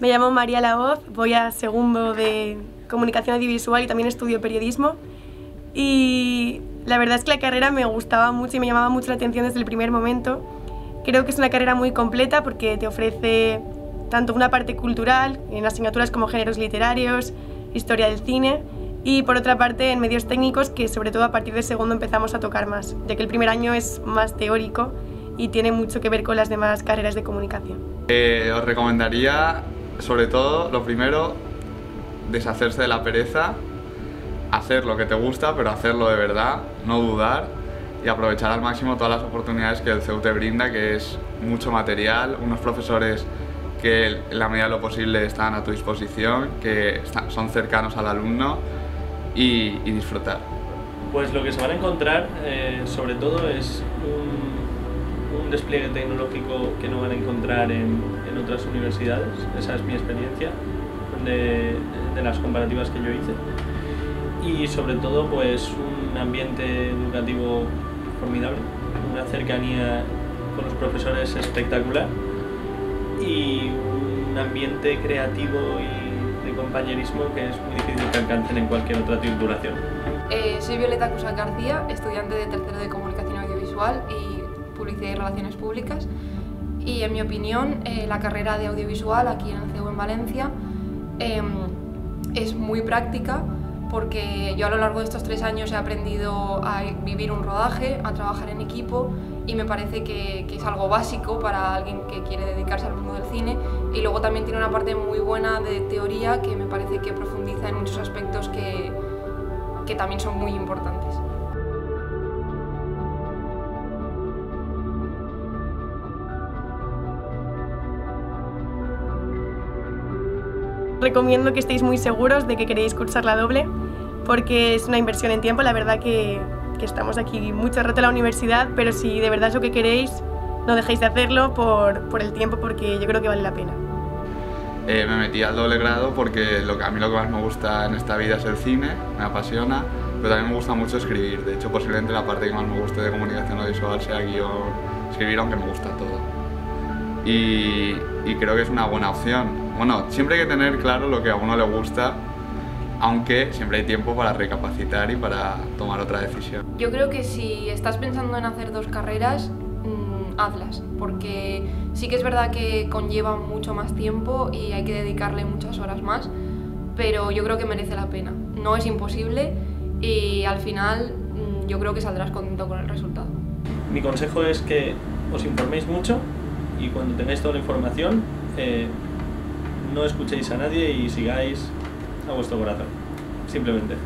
Me llamo María Laoz, voy a segundo de comunicación audiovisual y también estudio periodismo. Y la verdad es que la carrera me gustaba mucho y me llamaba mucho la atención desde el primer momento. Creo que es una carrera muy completa porque te ofrece tanto una parte cultural, en asignaturas como géneros literarios, historia del cine, y por otra parte en medios técnicos que sobre todo a partir del segundo empezamos a tocar más, ya que el primer año es más teórico y tiene mucho que ver con las demás carreras de comunicación. Eh, os recomendaría sobre todo, lo primero, deshacerse de la pereza, hacer lo que te gusta, pero hacerlo de verdad, no dudar y aprovechar al máximo todas las oportunidades que el CEU te brinda, que es mucho material, unos profesores que en la medida de lo posible están a tu disposición, que son cercanos al alumno y, disfrutar. Pues lo que se van a encontrar eh, sobre todo es un, un, despliegue tecnológico que no van a encontrar en, en otras universidades, esa es mi experiencia de, de, las comparativas que yo hice y sobre todo pues un ambiente educativo formidable, una cercanía con los profesores espectacular y un ambiente creativo y de compañerismo que es muy difícil que alcancen en cualquier otra titulación. Eh, soy Violeta Cusa García, estudiante de tercero de Comunicación Audiovisual Publicidad y Relaciones Públicas y en mi opinión eh, la carrera de audiovisual aquí en el CEU en Valencia eh, es muy práctica porque yo a lo largo de estos tres años he aprendido a vivir un rodaje, a trabajar en equipo y me parece que, que, es algo básico para alguien que quiere dedicarse al mundo del cine y luego también tiene una parte muy buena de teoría que me parece que profundiza en muchos aspectos que, que también son muy importantes. Recomiendo que estéis muy seguros de que queréis cursar la doble porque es una inversión en tiempo, la verdad que, que estamos aquí mucho rato en la universidad, pero si de verdad es lo que queréis, no dejéis de hacerlo por, por el tiempo porque yo creo que vale la pena. Eh, me metí al doble grado porque lo a mí lo que más me gusta en esta vida es el cine, me apasiona, pero también me gusta mucho escribir. De hecho, posiblemente la parte que más me guste de comunicación audiovisual sea guion, escribir, aunque me gusta todo. Y, y creo que es una buena opción bueno, siempre hay que tener claro lo que a uno le gusta, aunque siempre hay tiempo para recapacitar y para tomar otra decisión. Yo creo que si estás pensando en hacer dos carreras, mmm, hazlas, porque sí que es verdad que conlleva mucho más tiempo y hay que dedicarle muchas horas más, pero yo creo que merece la pena. No es imposible y al final mmm, yo creo que saldrás contento con el resultado. Mi consejo es que os informéis mucho y cuando tengáis toda la información, eh, no escuchéis a nadie y sigáis a vuestro corazón. Simplemente.